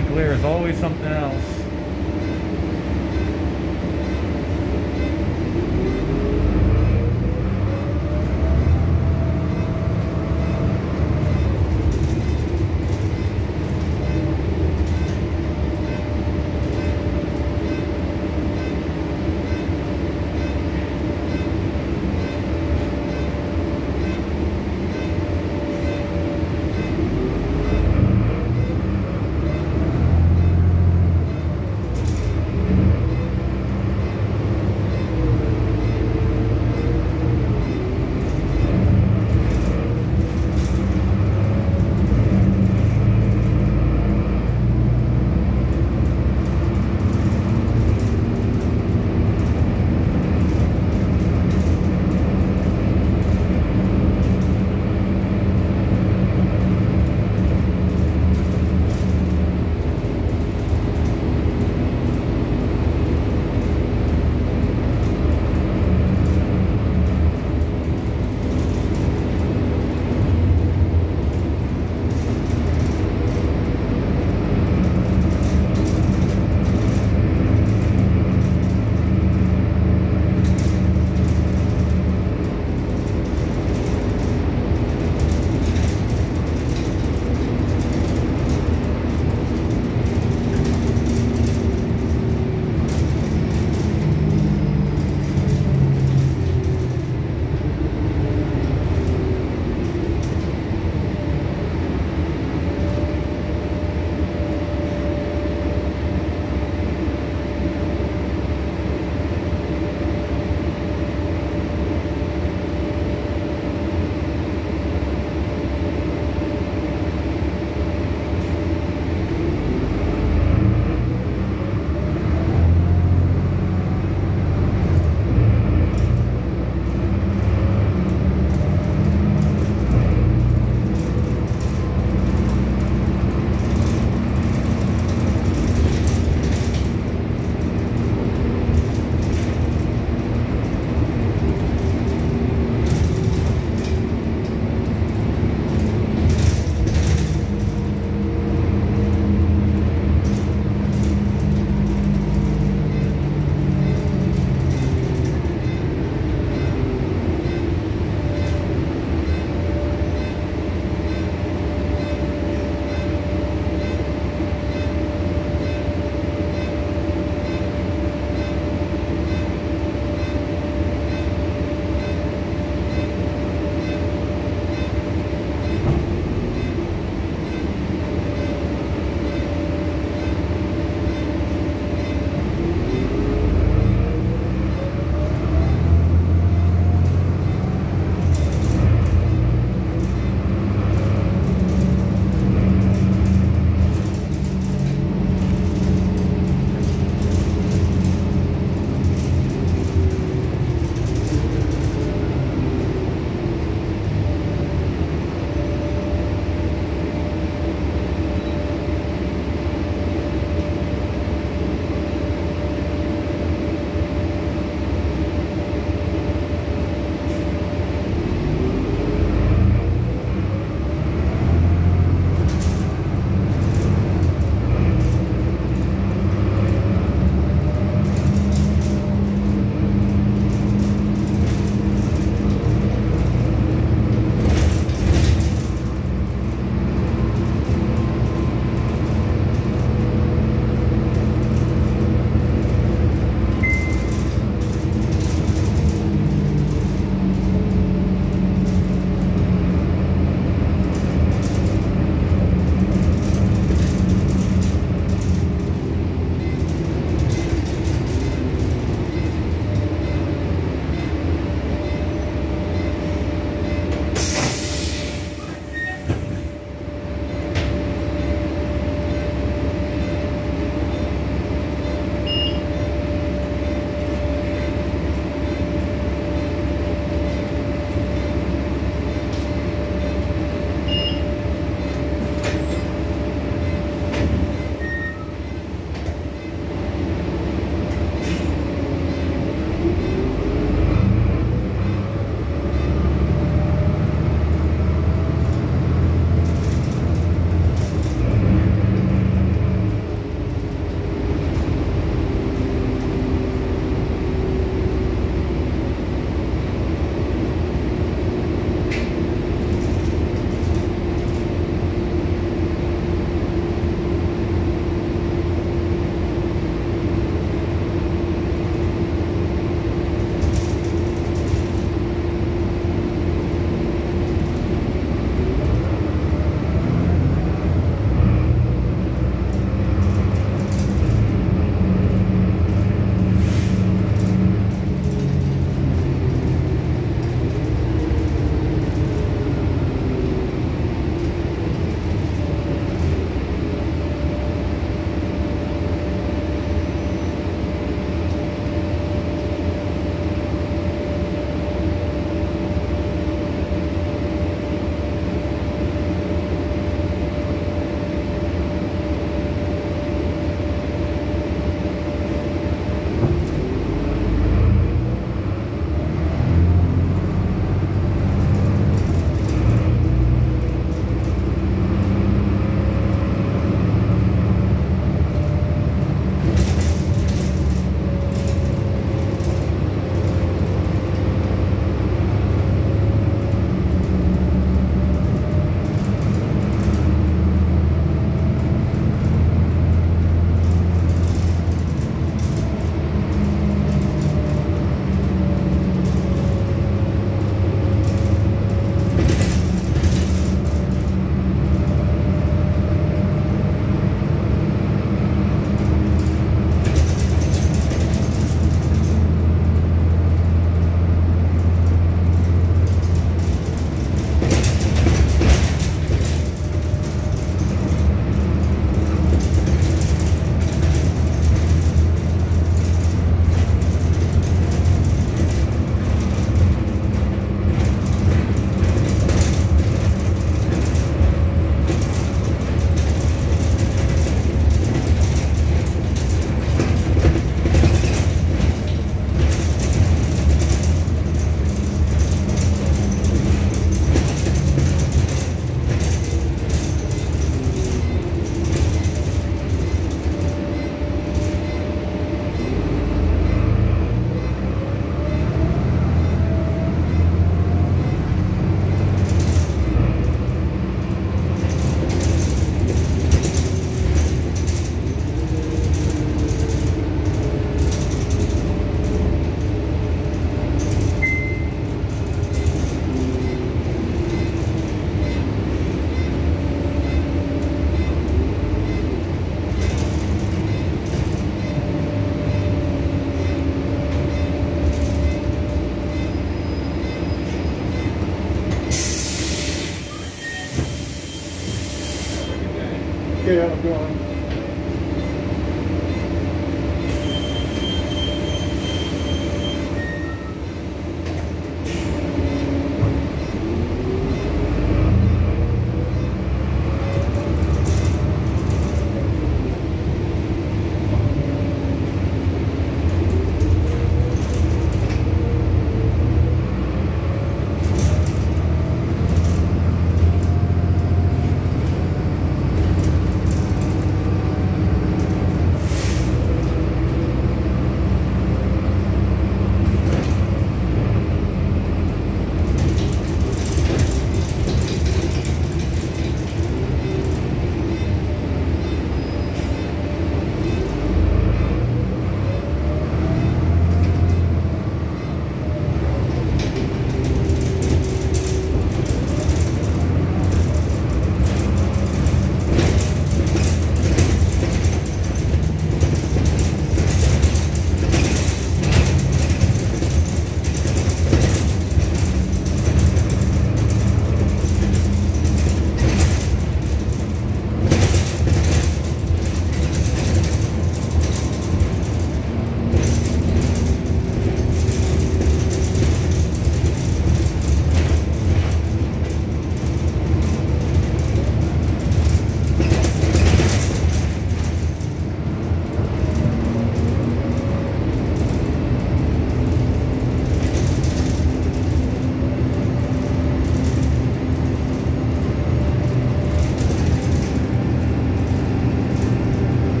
glare is always something else. Okay, I'm going.